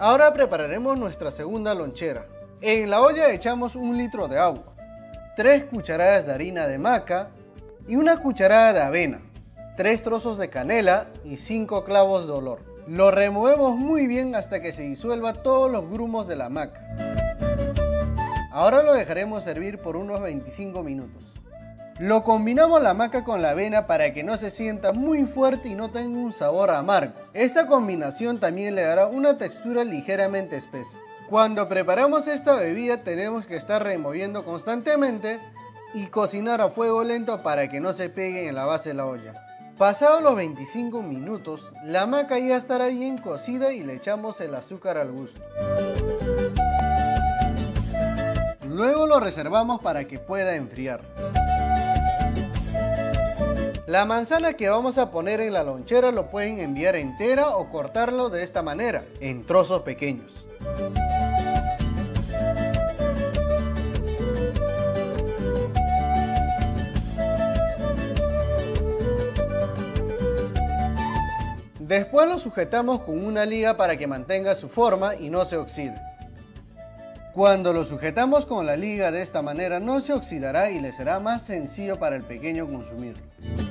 Ahora prepararemos nuestra segunda lonchera. En la olla echamos un litro de agua, 3 cucharadas de harina de maca y una cucharada de avena, 3 trozos de canela y 5 clavos de olor. Lo removemos muy bien hasta que se disuelva todos los grumos de la maca. Ahora lo dejaremos servir por unos 25 minutos. Lo combinamos la maca con la avena para que no se sienta muy fuerte y no tenga un sabor amargo. Esta combinación también le dará una textura ligeramente espesa. Cuando preparamos esta bebida tenemos que estar removiendo constantemente y cocinar a fuego lento para que no se pegue en la base de la olla. Pasados los 25 minutos, la maca ya estará bien cocida y le echamos el azúcar al gusto. Luego lo reservamos para que pueda enfriar. La manzana que vamos a poner en la lonchera lo pueden enviar entera o cortarlo de esta manera, en trozos pequeños. Después lo sujetamos con una liga para que mantenga su forma y no se oxide. Cuando lo sujetamos con la liga de esta manera no se oxidará y le será más sencillo para el pequeño consumirlo.